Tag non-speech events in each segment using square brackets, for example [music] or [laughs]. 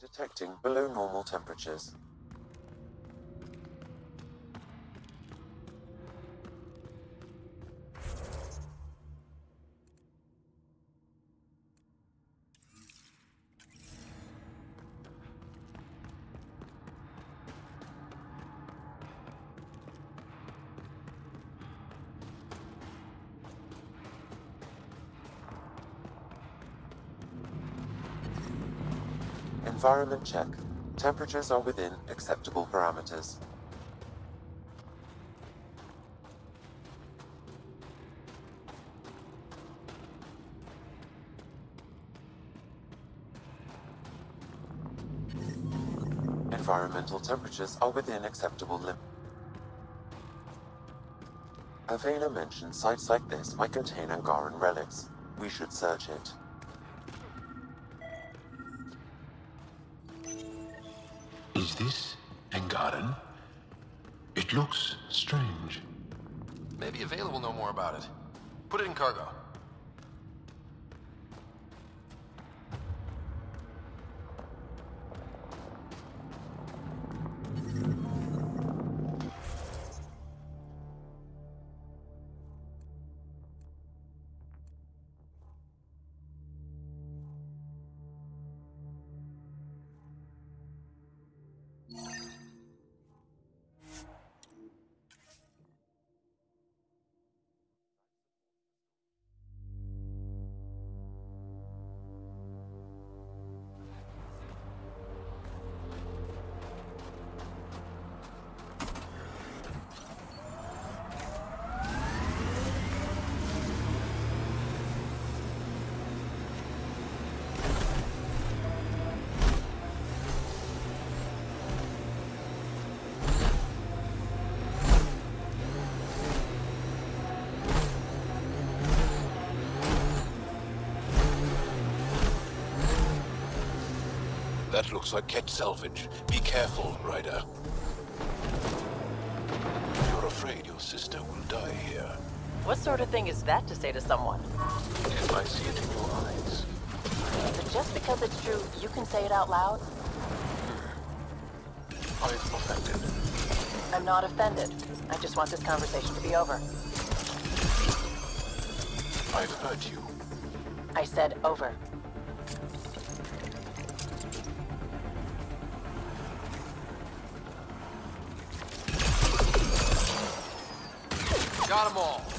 Detecting below normal temperatures. Environment check. Temperatures are within acceptable parameters. Environmental temperatures are within acceptable limits. Avela mentioned sites like this might contain Angaran relics. We should search it. This Angaran? It looks strange. Maybe Avela will know more about it. Put it in cargo. That looks like Kett salvage. Be careful, Ryder. You're afraid your sister will die here. What sort of thing is that to say to someone? If I see it in your eyes. But just because it's true, you can say it out loud? Hmm. I'm offended. I'm not offended. I just want this conversation to be over. I've hurt you. I said over. Got them all.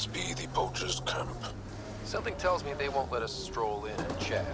Must be the poacher's camp. Something tells me they won't let us stroll in and chat.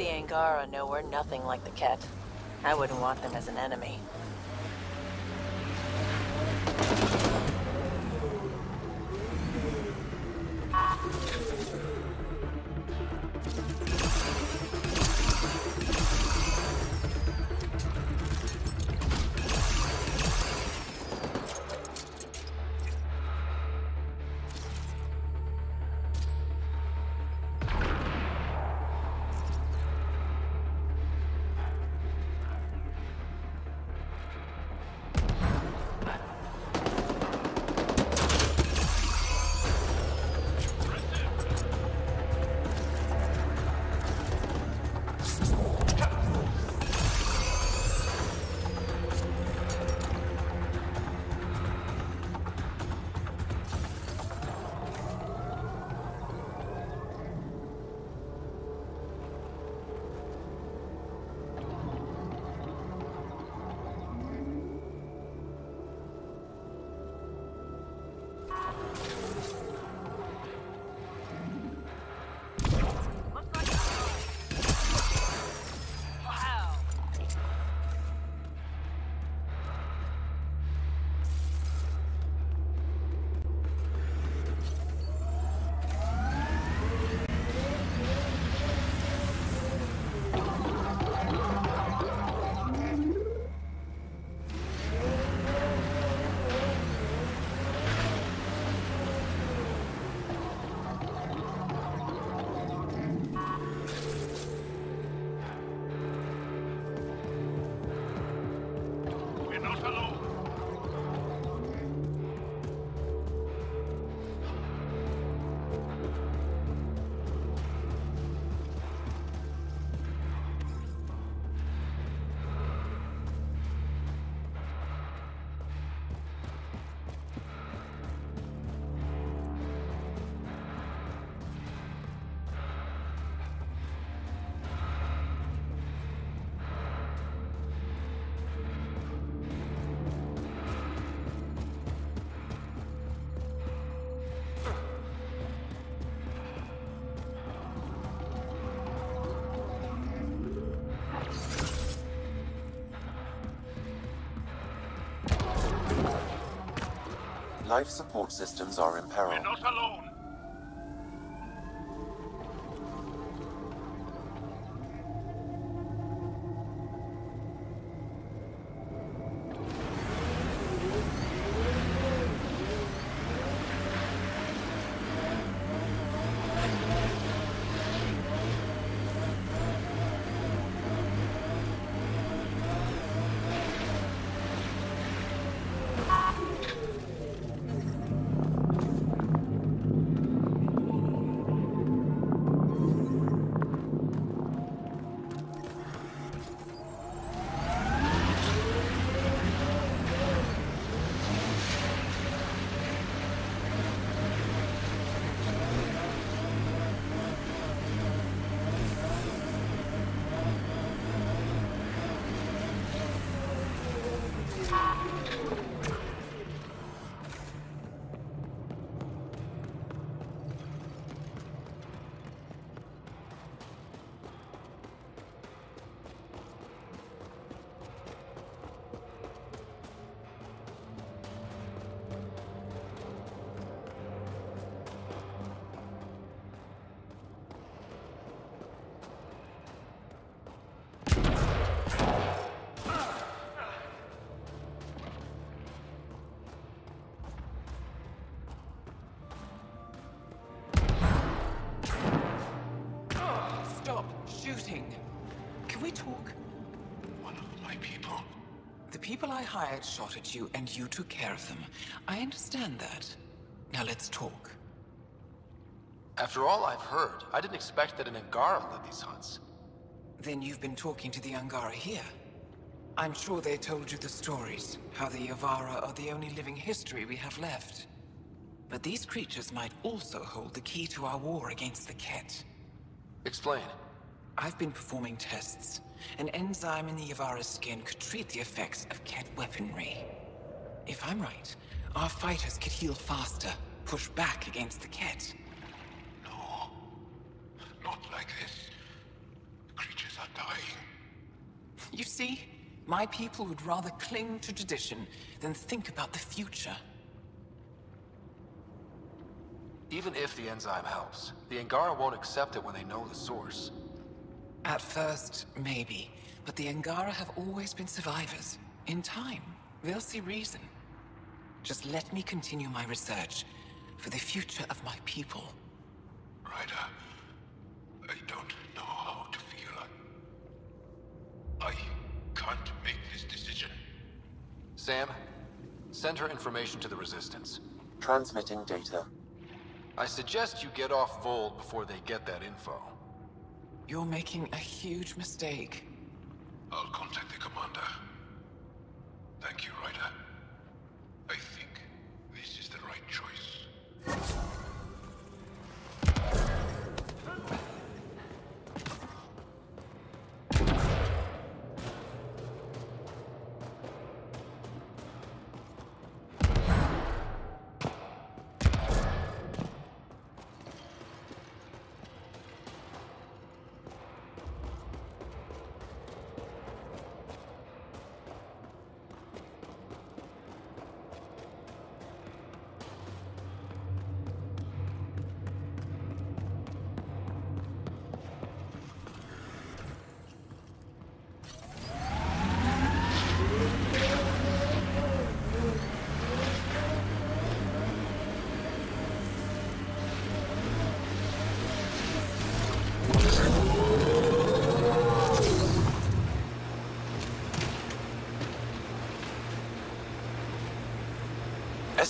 The Angara know we're nothing like the Kett. I wouldn't want them as an enemy. Life support systems are in peril. We're not alone. We talk? One of my people. The people I hired shot at you, and you took care of them. I understand that. Now let's talk. After all I've heard, I didn't expect that an Angara led these hunts. Then you've been talking to the Angara here. I'm sure they told you the stories, how the Yavara are the only living history we have left. But these creatures might also hold the key to our war against the Kett. Explain. I've been performing tests. An enzyme in the Yavara's skin could treat the effects of Kett weaponry. If I'm right, our fighters could heal faster, push back against the Kett. No. Not like this. The creatures are dying. You see, my people would rather cling to tradition than think about the future. Even if the enzyme helps, the Angara won't accept it when they know the source. At first, maybe. But the Angara have always been survivors. In time, they'll see reason. Just let me continue my research for the future of my people. Ryder, I don't know how to feel. I can't make this decision. Sam, send her information to the Resistance. Transmitting data. I suggest you get off Voeld before they get that info. You're making a huge mistake. I'll contact the commander. Thank you, Ryder. I think this is the right choice.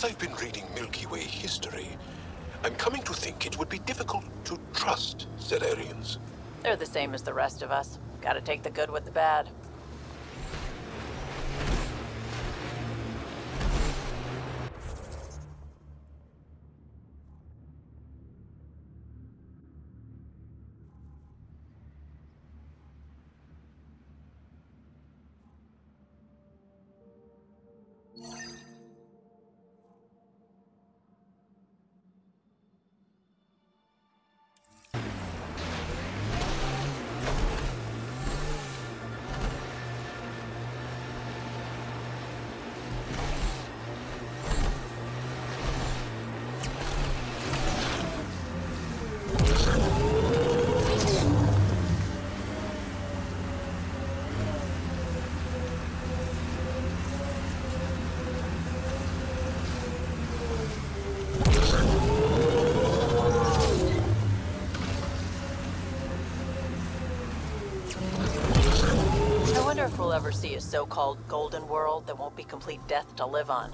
As I've been reading Milky Way history, I'm coming to think it would be difficult to trust Zererians. They're the same as the rest of us. Gotta take the good with the bad. A so-called golden world that won't be complete death to live on.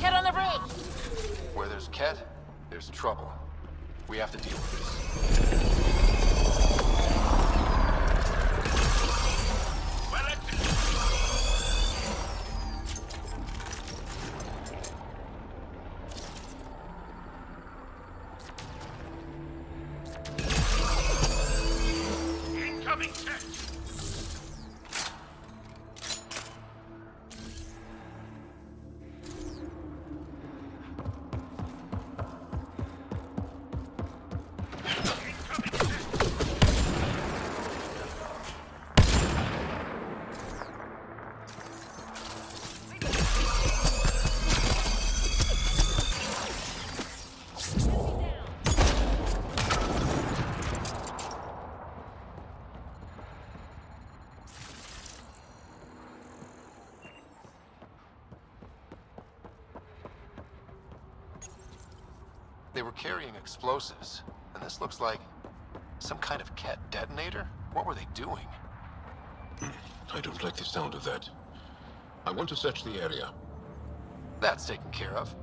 Get on the! Where there's Kett, there's trouble. We have to deal with carrying explosives, and this looks like some kind of Kett detonator? What were they doing? I don't like the sound of that. I want to search the area. That's taken care of.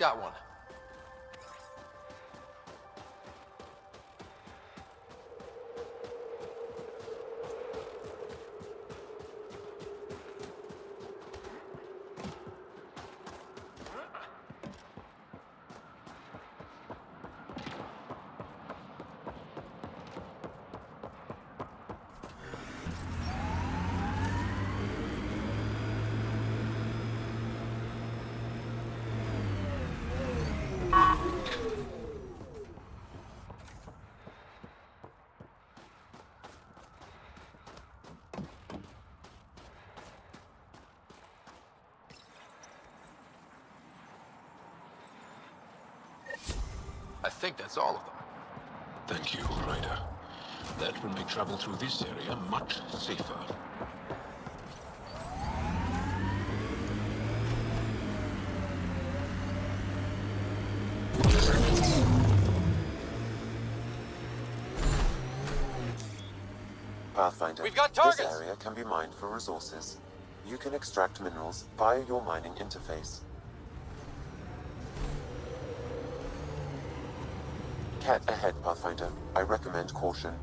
Got one. Think that's all of them. Thank you, Ryder. That will make travel through this area much safer. Pathfinder, We've got targets! this area can be mined for resources. You can extract minerals via your mining interface. Ahead, Pathfinder. I recommend caution.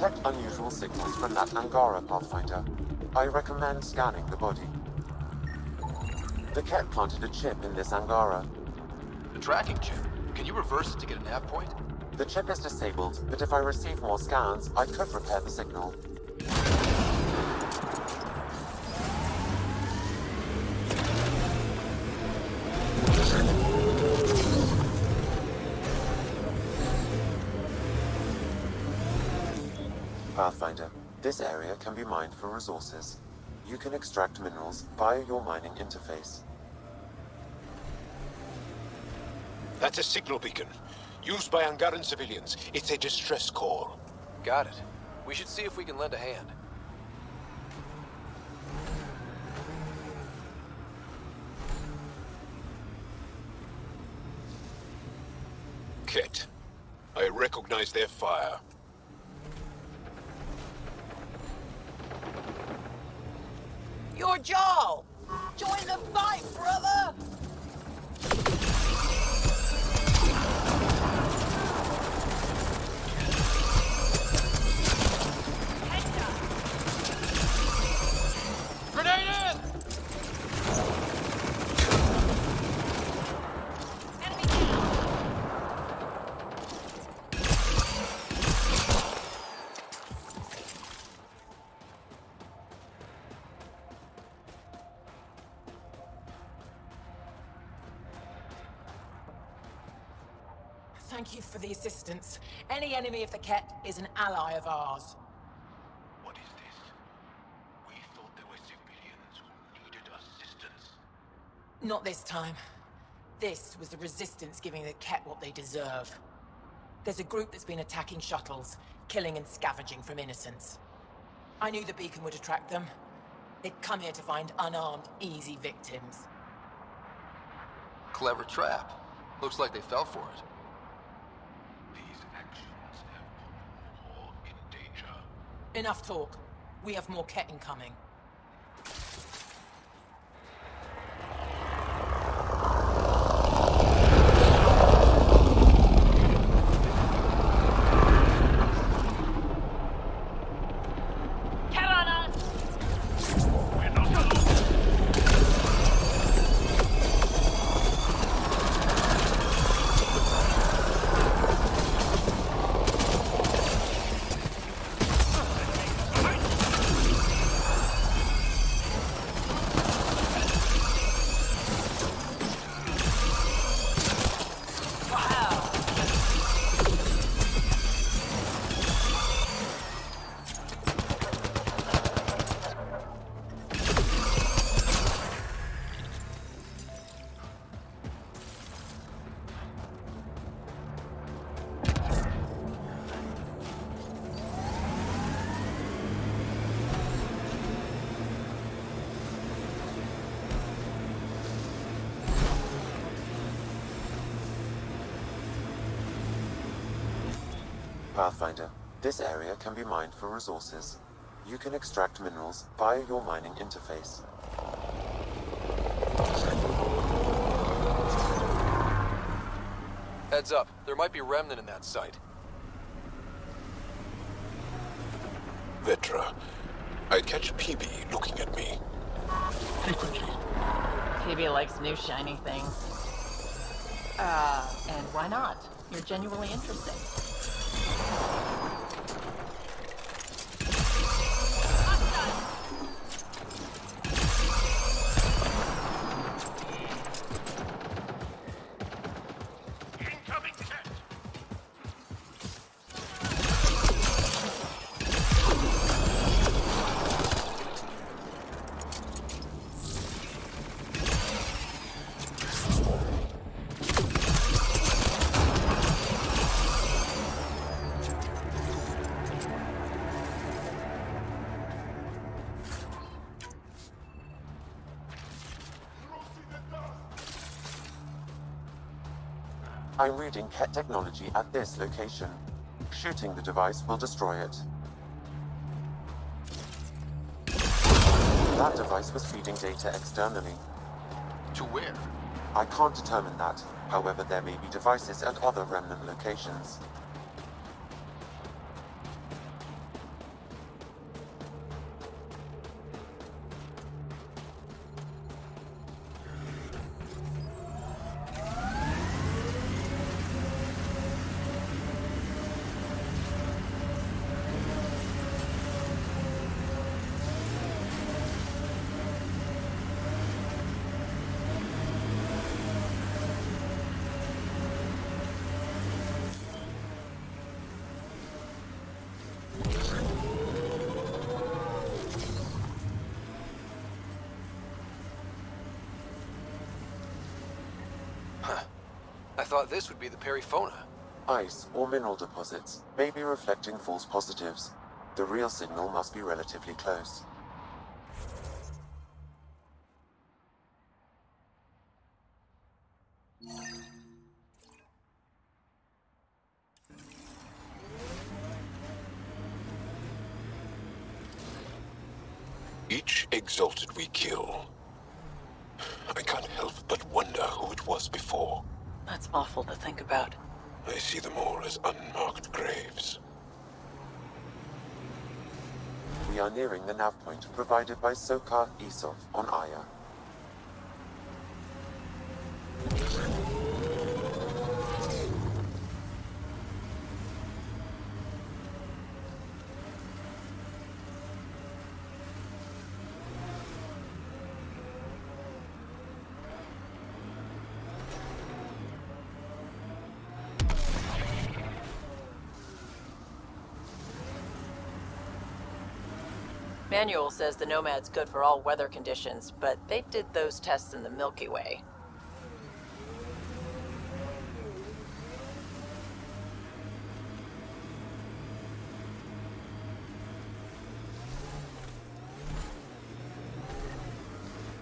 Detect unusual signals from that Angara, Pathfinder. I recommend scanning the body. The Kett planted a chip in this Angara. The tracking chip. Can you reverse it to get a nav point? The chip is disabled, but if I receive more scans, I could repair the signal. Area can be mined for resources. You can extract minerals via your mining interface. That's a signal beacon. Used by Angaran civilians. It's a distress call. Got it. We should see if we can lend a hand. Kett. I recognize their fire. Jaal! Join the fight, You for the assistance. Any enemy of the Kett is an ally of ours. What is this? We thought there were civilians who needed assistance. Not this time. This was the Resistance giving the Kett what they deserve. There's a group that's been attacking shuttles, killing and scavenging from innocents. I knew the beacon would attract them. They'd come here to find unarmed, easy victims. Clever trap. Looks like they fell for it. These actions have put more in danger. Enough talk. We have more Kett incoming. Pathfinder, this area can be mined for resources. You can extract minerals via your mining interface. Heads up. There might be remnant in that site. Vetra. I catch Peebee looking at me. Frequently. Peebee likes new shiny things. Uh, and why not? You're genuinely interesting. Reading Kett technology at this location. Shooting the device will destroy it. That device was feeding data externally. To where? I can't determine that. However, there may be devices at other remnant locations. Thought this would be the Perifona. Ice or mineral deposits may be reflecting false positives. The real signal must be relatively close. Each exalted we kill. I can't help but wonder who it was before. That's awful to think about. I see them all as unmarked graves. We are nearing the nav point provided by Sokar Isov on Aya. Manual says the Nomad's good for all weather conditions, but they did those tests in the Milky Way.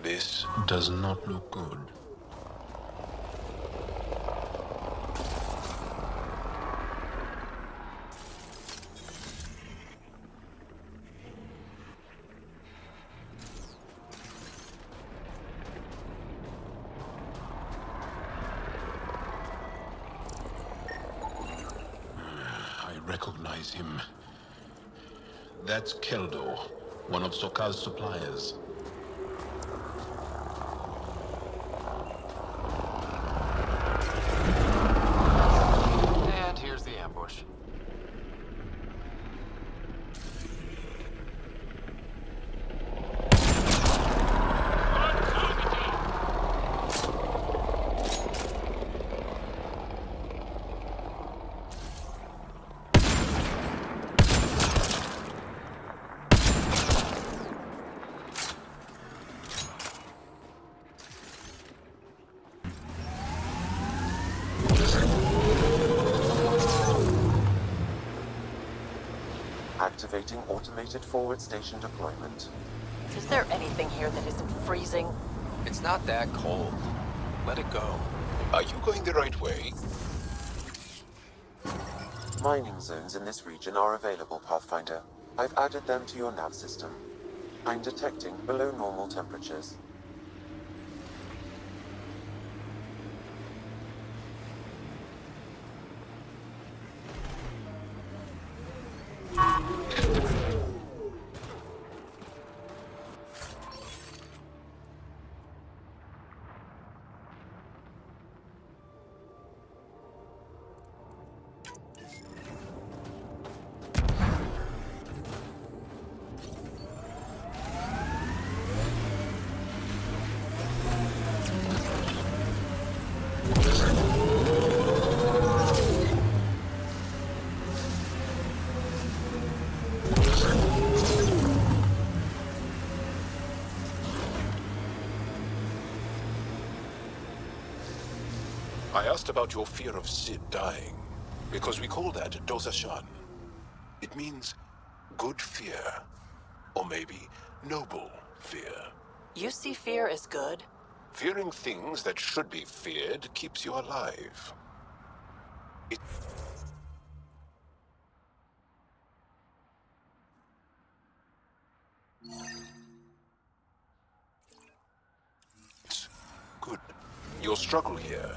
This does not look good. I recognize him. That's Keldo, one of Sokal's suppliers. And here's the ambush. Activating automated forward station deployment. Is there anything here that isn't freezing? It's not that cold. Let it go. Are you going the right way? Mining zones in this region are available, Pathfinder. I've added them to your nav system. I'm detecting below normal temperatures. Asked about your fear of Sid dying, because we call that Dosashan. It means good fear, or maybe noble fear. You see fear as good? Fearing things that should be feared keeps you alive. It... It's Good. Your struggle here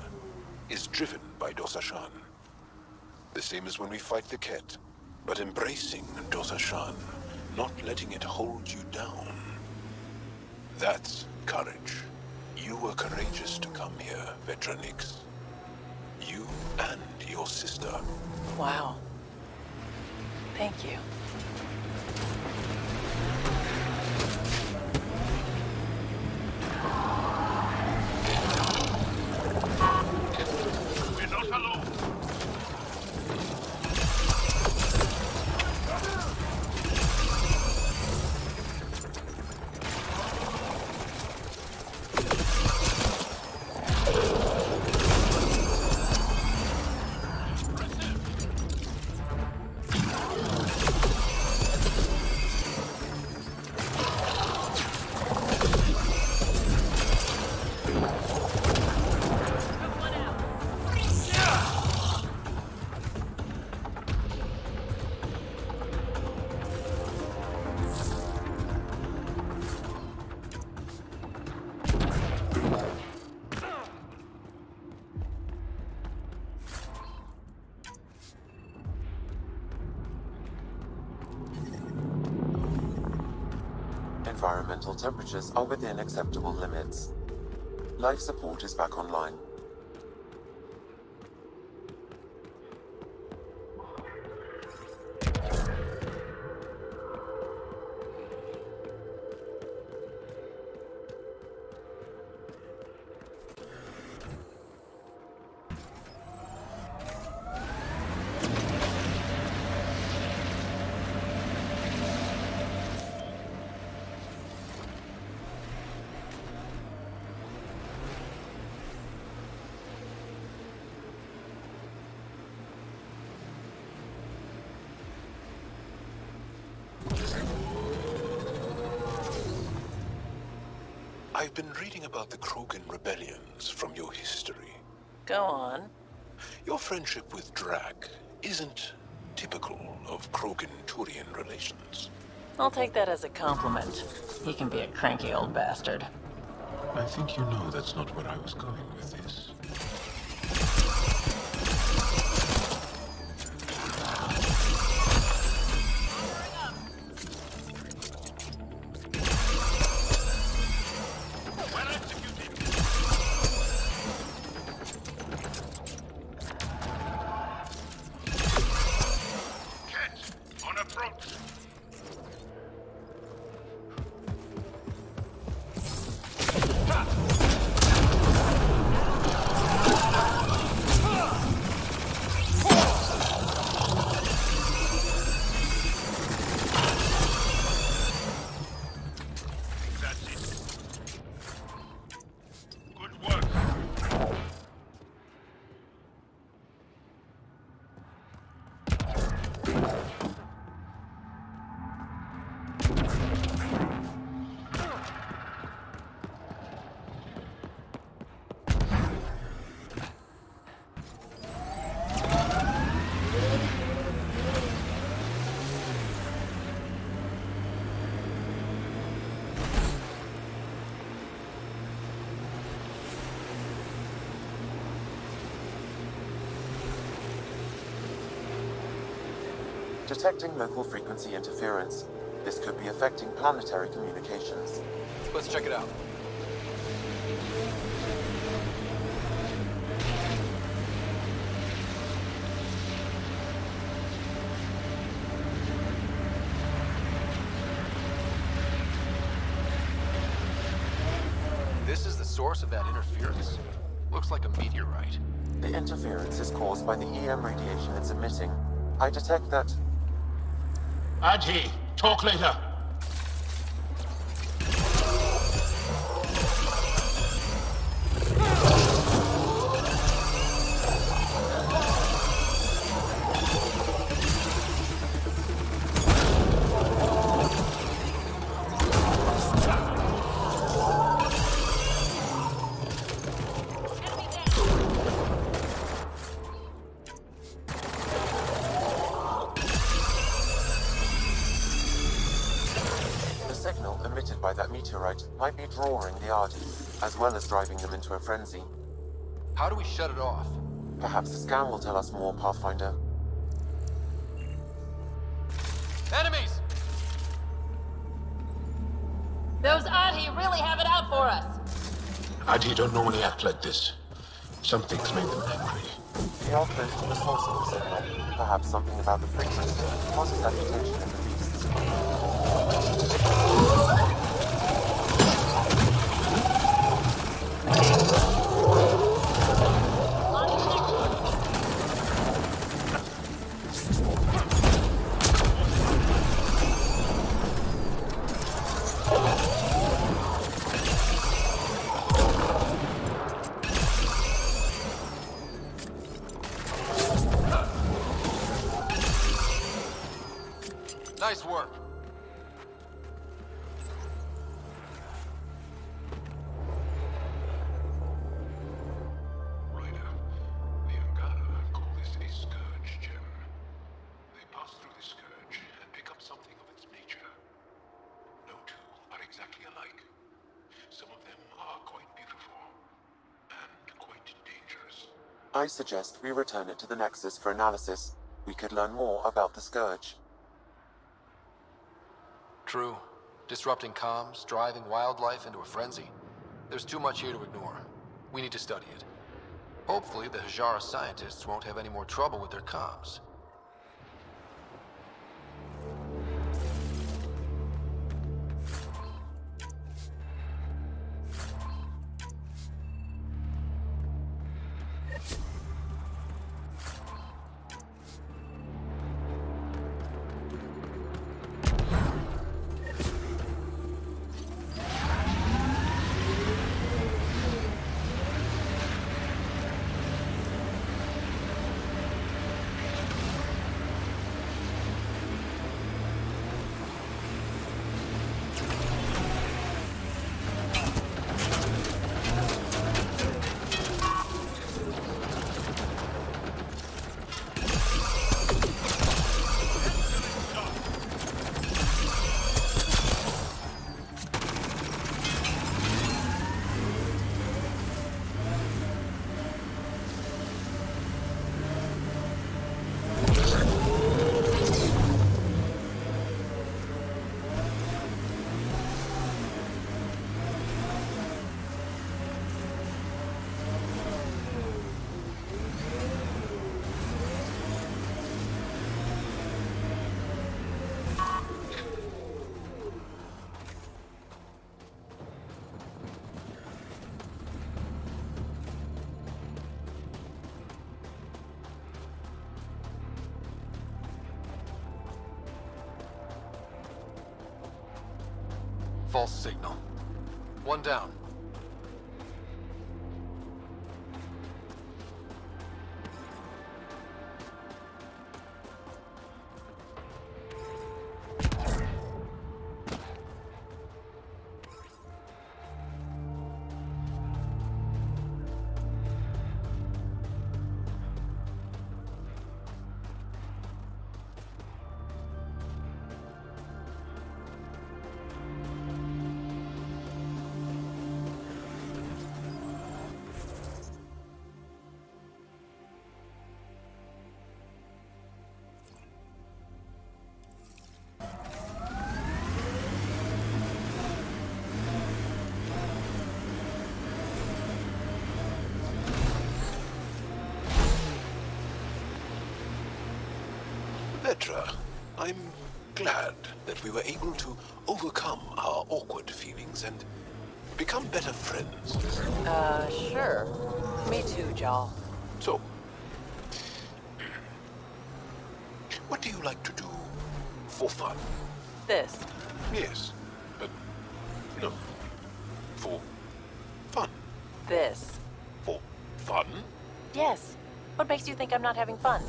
driven by Dosashan. The same as when we fight the Kett, but embracing Dosashan, not letting it hold you down. That's courage. You were courageous to come here, Vetra Nyx. You and your sister. Wow. Thank you. Environmental temperatures are within acceptable limits. Life support is back online. I've been reading about the Krogan rebellions from your history. Go on. Your friendship with Drack isn't typical of Krogan-Turian relations. I'll take that as a compliment. He can be a cranky old bastard. I think you know that's not where I was going with this. Detecting local frequency interference. This could be affecting planetary communications. Let's check it out. This is the source of that interference? Looks like a meteorite. The interference is caused by the EM radiation it's emitting. I detect that Adhi, talk later. As well as driving them into a frenzy. How do we shut it off? Perhaps the scan will tell us more, Pathfinder. Enemies! Those Adhi really have it out for us. Adhi don't normally act like this. Something's made them angry. We are close to the source of the signal. Perhaps something about the frequency causes agitation in the beasts. Quite dangerous. I suggest we return it to the Nexus for analysis. We could learn more about the Scourge. True. Disrupting comms, driving wildlife into a frenzy. There's too much here to ignore. We need to study it. Hopefully, the Hajara scientists won't have any more trouble with their comms. False signal. One down. We were able to overcome our awkward feelings and become better friends. Uh, sure. Me too, Jaal. So, what do you like to do for fun? This. Yes, but no, for fun. This. For fun? Yes. What makes you think I'm not having fun?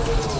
Let's go.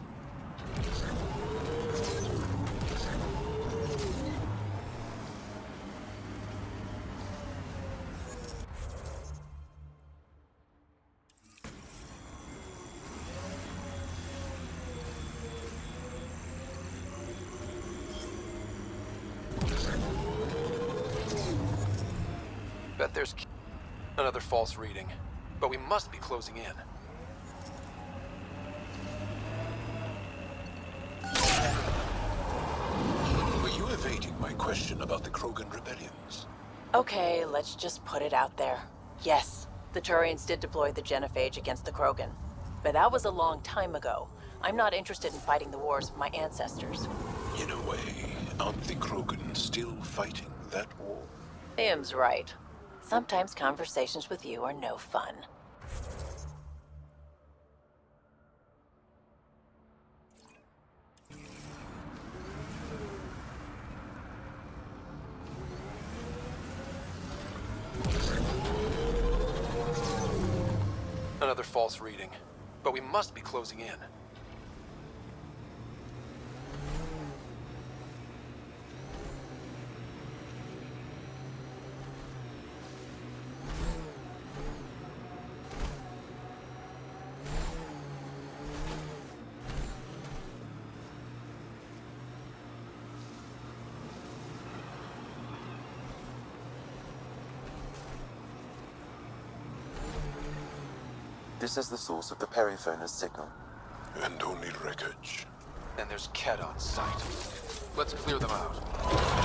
False reading. But we must be closing in. Were you evading my question about the Krogan rebellions? Okay, let's just put it out there. Yes, the Turians did deploy the Genophage against the Krogan. But that was a long time ago. I'm not interested in fighting the wars of my ancestors. In a way, aren't the Krogan still fighting that war? Im's right. Sometimes conversations with you are no fun. Another false reading. But we must be closing in. This is the source of the Periphona's signal. And only wreckage. And there's Kett on site. Let's clear them out.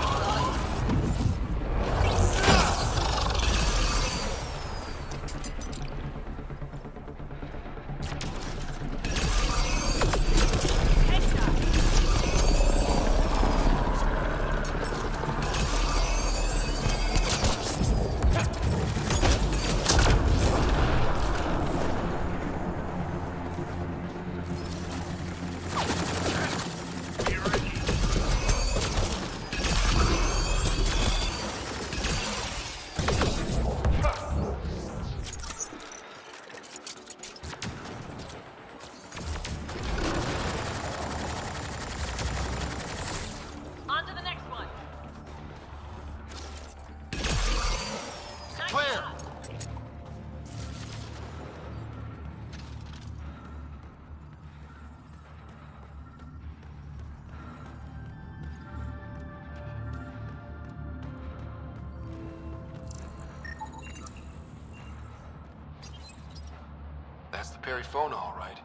The all right.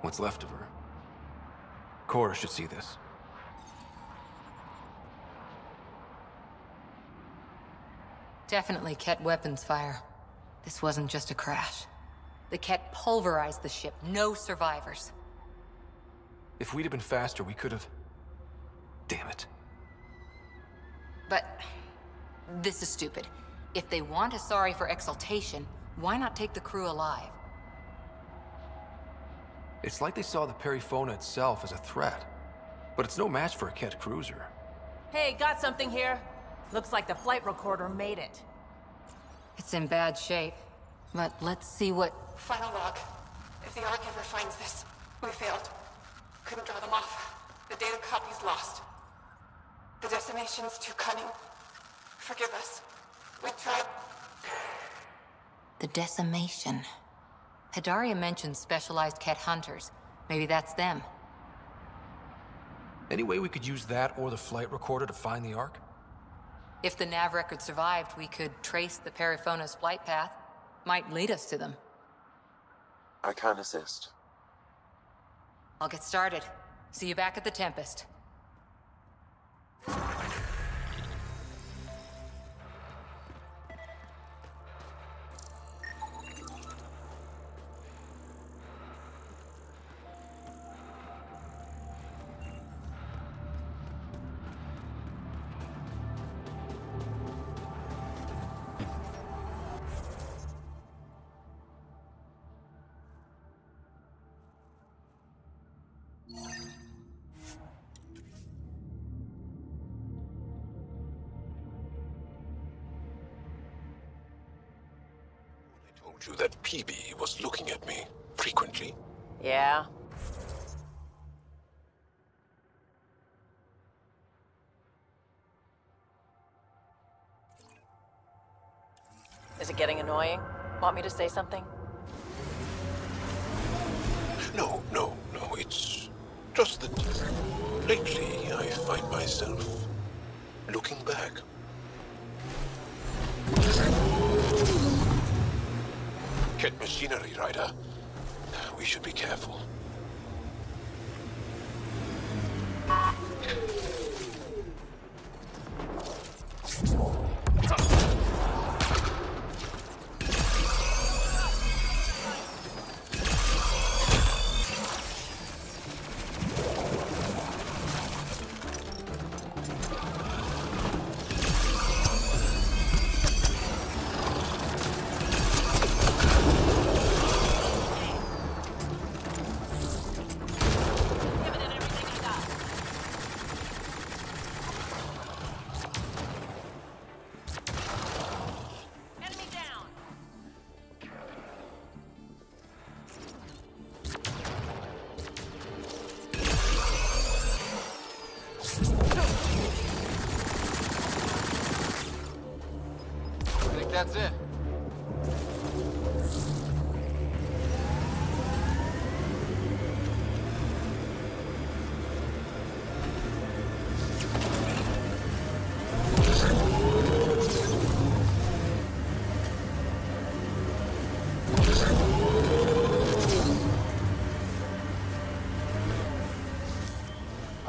What's left of her. Cora should see this. Definitely Kett weapons fire. This wasn't just a crash. The Kett pulverized the ship. No survivors. If we'd have been faster, we could have... Damn it. But this is stupid. If they want a sorry for exaltation, why not take the crew alive? It's like they saw the Periphona itself as a threat. But it's no match for a Kett cruiser. Hey, got something here. Looks like the flight recorder made it. It's in bad shape. But let's see what... Final log. If the Ark ever finds this, we failed. Couldn't draw them off. The data copy's lost. The decimation's too cunning. Forgive us. We tried. The decimation. Hidaria mentioned specialized Kett hunters. Maybe that's them. Any way we could use that or the flight recorder to find the Ark? If the nav record survived, we could trace the Periphona's flight path. Might lead us to them. I can assist. I'll get started. See you back at the Tempest. Annoying? Want me to say something? No, no, no, it's just that lately I find myself looking back. Kett machinery, Ryder. We should be careful.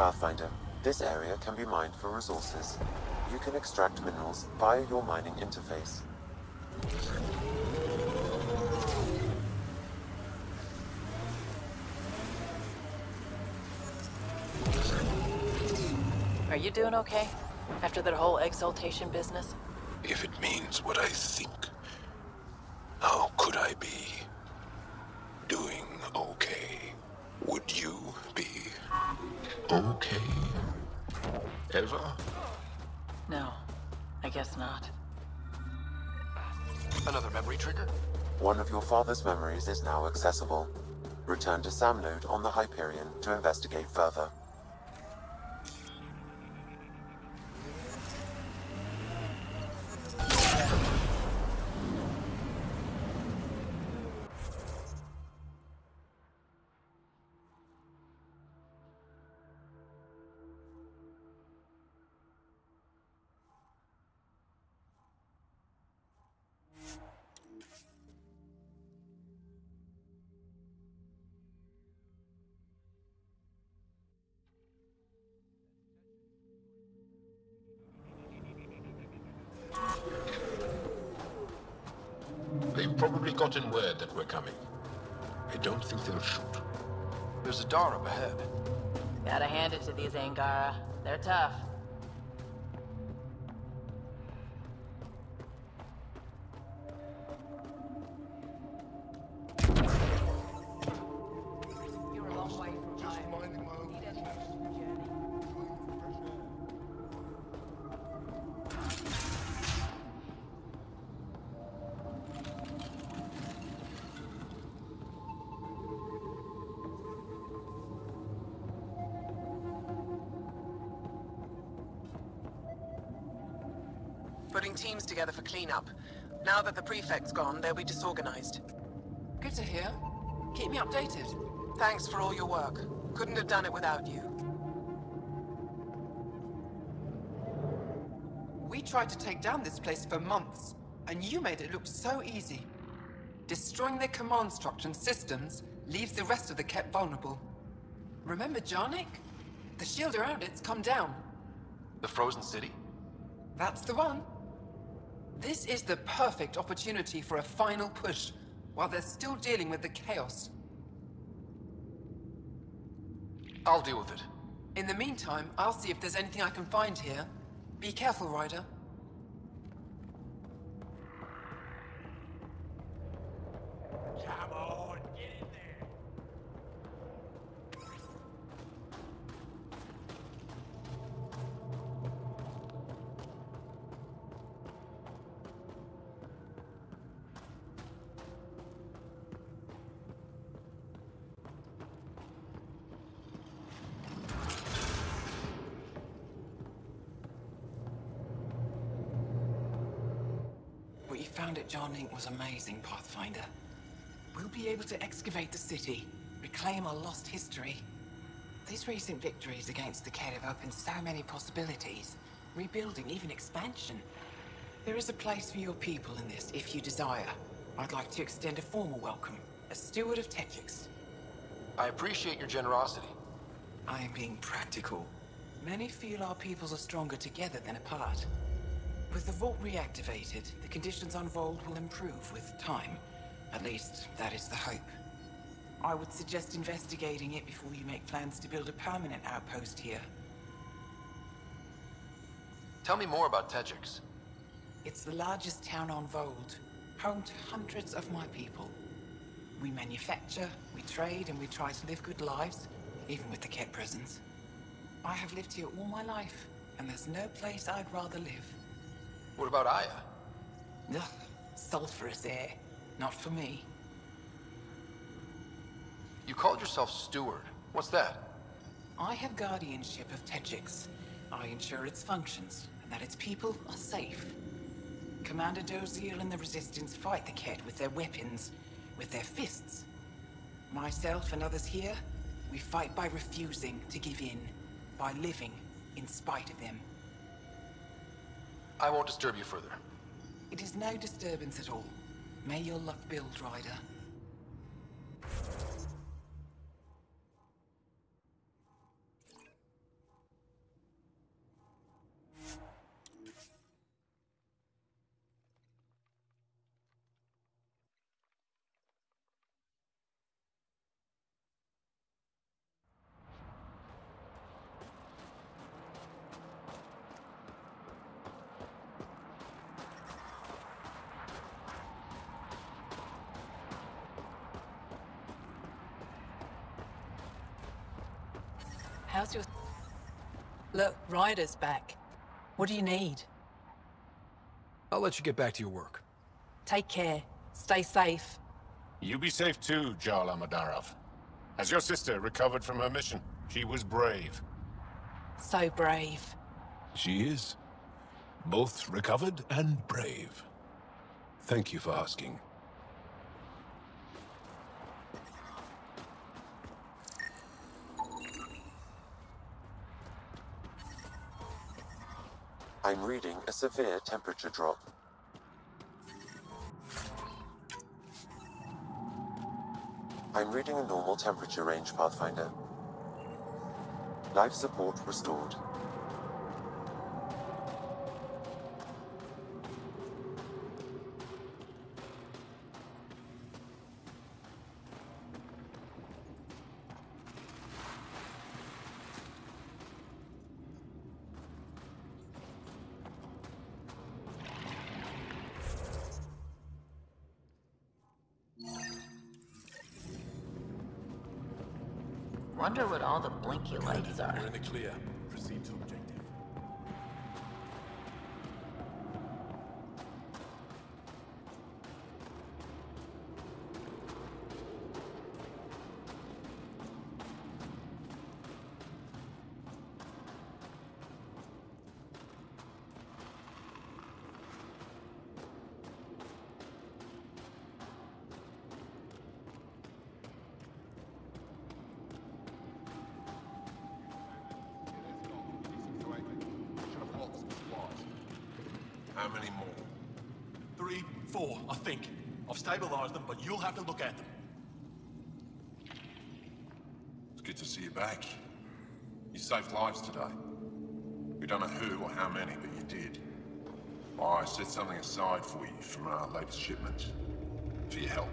Pathfinder, this area can be mined for resources. You can extract minerals via your mining interface. Are you doing okay? After that whole exaltation business? If it means what I think, is now accessible. Return to SAM node on the Hyperion to investigate further. Gotten word that we're coming. I don't think they'll shoot. There's a door up ahead. Gotta hand it to these Angara. They're tough. Prefect's gone, they'll be disorganized. Good to hear. Keep me updated. Thanks for all your work. Couldn't have done it without you. We tried to take down this place for months, and you made it look so easy. Destroying their command structure and systems leaves the rest of the Kett vulnerable. Remember Jarnik? The shield around it's come down. The frozen city? That's the one. This is the perfect opportunity for a final push, while they're still dealing with the chaos. I'll deal with it. In the meantime, I'll see if there's anything I can find here. Be careful, Ryder. Come on, was amazing, Pathfinder. We'll be able to excavate the city, reclaim our lost history. These recent victories against the Kett have opened so many possibilities. Rebuilding, even expansion. There is a place for your people in this, if you desire. I'd like to extend a formal welcome, as steward of Techix. I appreciate your generosity. I am being practical. Many feel our peoples are stronger together than apart. With the vault reactivated, the conditions on Voeld will improve with time. At least, that is the hope. I would suggest investigating it before you make plans to build a permanent outpost here. Tell me more about Tegix. It's the largest town on Voeld, home to hundreds of my people. We manufacture, we trade, and we try to live good lives, even with the Kett presence. I have lived here all my life, and there's no place I'd rather live. What about Aya? Ugh, sulfurous air. Not for me. You called yourself steward. What's that? I have guardianship of Tegix. I ensure its functions, and that its people are safe. Commander Doziel and the Resistance fight the Kett with their weapons, with their fists. Myself and others here, we fight by refusing to give in, by living in spite of them. I won't disturb you further. It is no disturbance at all. May your luck build, Ryder. How's your... Look, Ryder's back. What do you need? I'll let you get back to your work. Take care. Stay safe. You be safe too, Jaal Ama Darav. Has your sister recovered from her mission? She was brave. So brave. She is. Both recovered and brave. Thank you for asking. Reading a severe temperature drop. I'm reading a normal temperature range, Pathfinder. Life support restored. Are. We're in the clear. How many more? Three, four, I think. I've stabilized them, but you'll have to look at them. It's good to see you back. You saved lives today. We don't know who or how many, but you did. I set something aside for you from our latest shipment. For your help.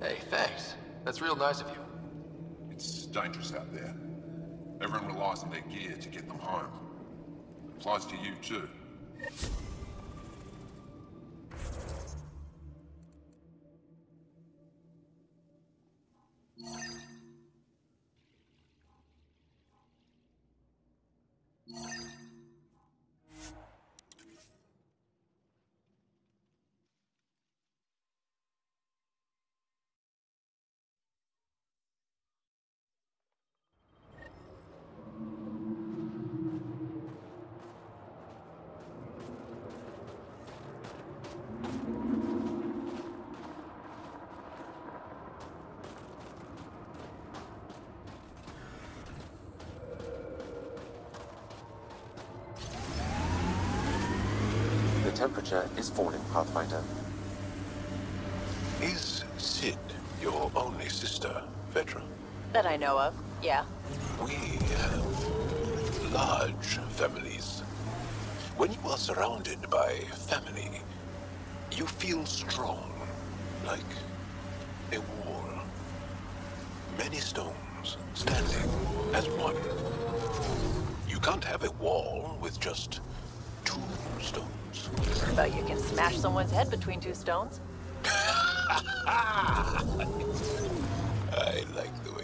Hey, thanks. That's real nice of you. It's dangerous out there. Everyone relies on their gear to get them home. Applies to you too. The temperature is falling, Pathfinder. Is Sid your only sister, Vetra? That I know of, yeah. We have large families. When you are surrounded by family, you feel strong, like a wall. Many stones standing as one. You can't have a wall with just two stones. But you can smash someone's head between two stones. [laughs] I like the way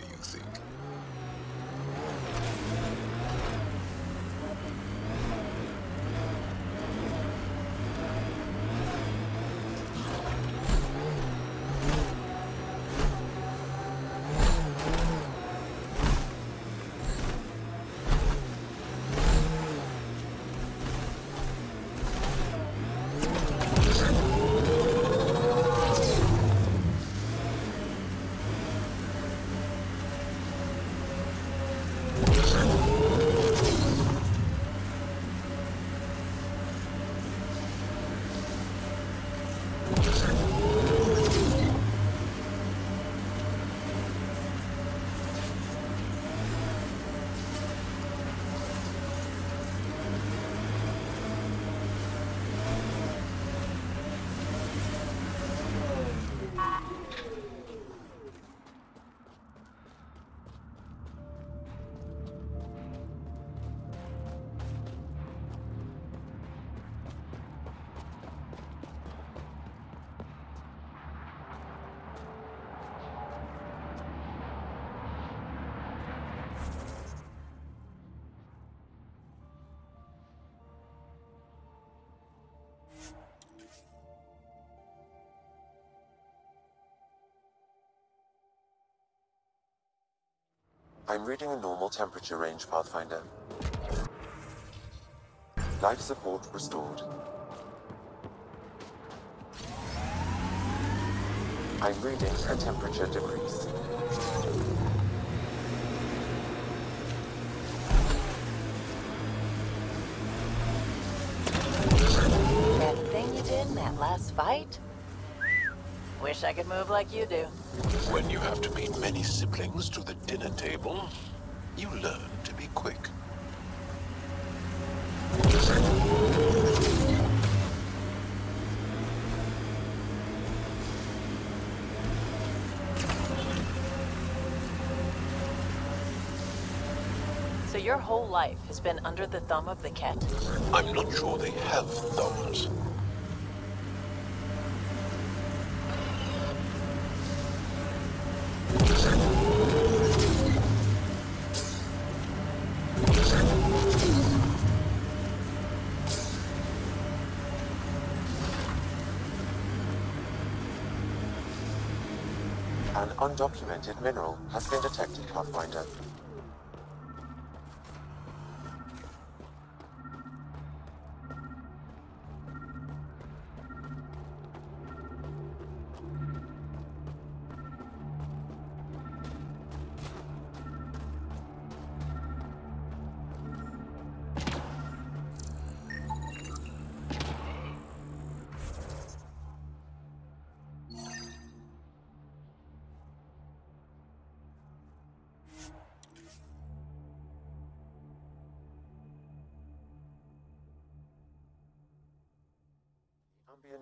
I'm reading a normal temperature range, Pathfinder. Life support restored. I'm reading a temperature decrease. That thing you did in that last fight? Wish I could move like you do. When you have to meet many siblings to the dinner table, you learn to be quick. So your whole life has been under the thumb of the Kett? I'm not sure they have thumbs. Undocumented mineral has been detected, Pathfinder.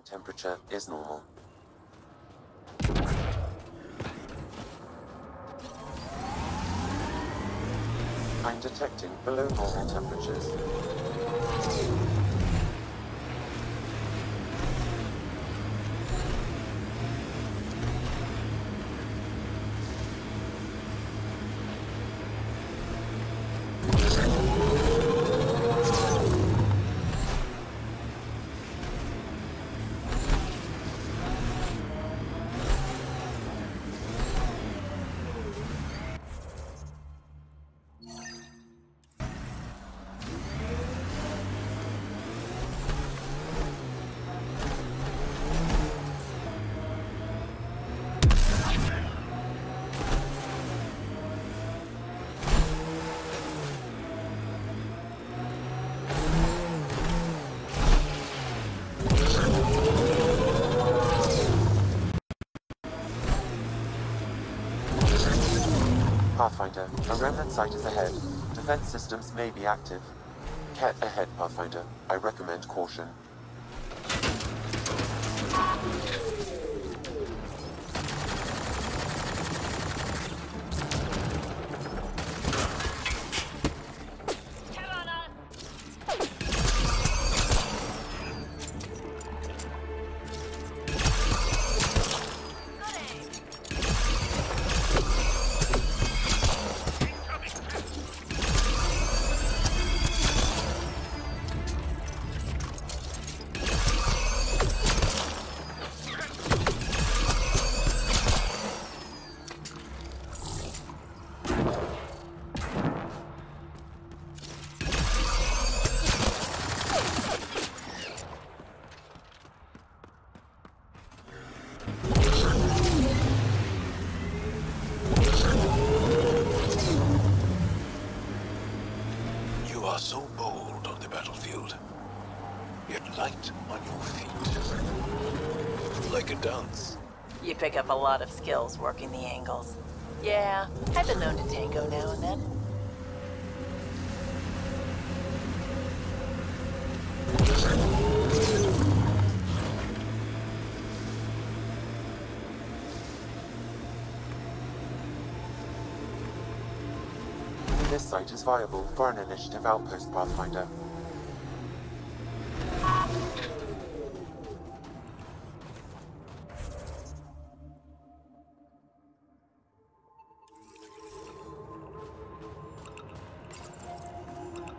Temperature is normal. I'm detecting below normal temperatures. Pathfinder, a remnant site is ahead. Defense systems may be active. Cat ahead, Pathfinder. I recommend caution. This site is viable for an initiative outpost, Pathfinder.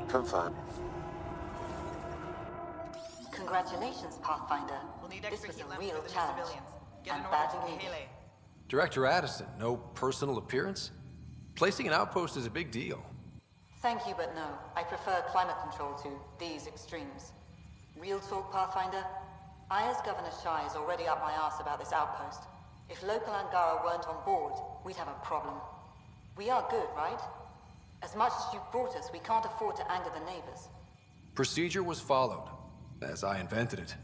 Confirm. Congratulations, Pathfinder. We'll need this was a real for the new challenge. Get I'm badly to needed. Director Addison, no personal appearance? Placing an outpost is a big deal. Thank you, but no. I prefer climate control to these extremes. Real talk, Pathfinder? I, as Governor Shie, is already up my ass about this outpost. If local Angara weren't on board, we'd have a problem. We are good, right? As much as you've brought us, we can't afford to anger the neighbors. Procedure was followed, as I invented it.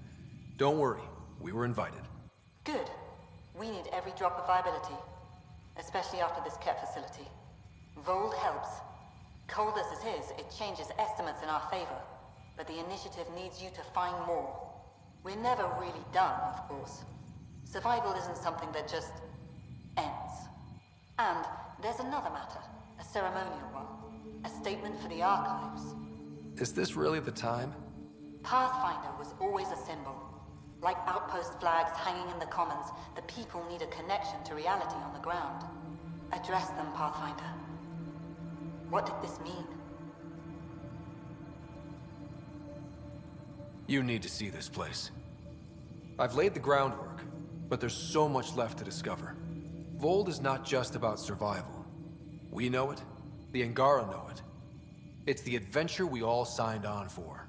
Don't worry, we were invited. Good. We need every drop of viability. Especially after this Kett facility. Voeld helps. Cold as it is, it changes estimates in our favor. But the initiative needs you to find more. We're never really done, of course. Survival isn't something that just... ends. And there's another matter. A ceremonial one. A statement for the archives. Is this really the time? Pathfinder was always a symbol. Like outpost flags hanging in the commons, the people need a connection to reality on the ground. Address them, Pathfinder. What did this mean? You need to see this place. I've laid the groundwork, but there's so much left to discover. Voeld is not just about survival. We know it, the Angara know it. It's the adventure we all signed on for.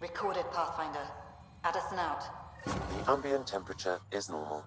Recorded, Pathfinder. Addison out. The ambient temperature is normal.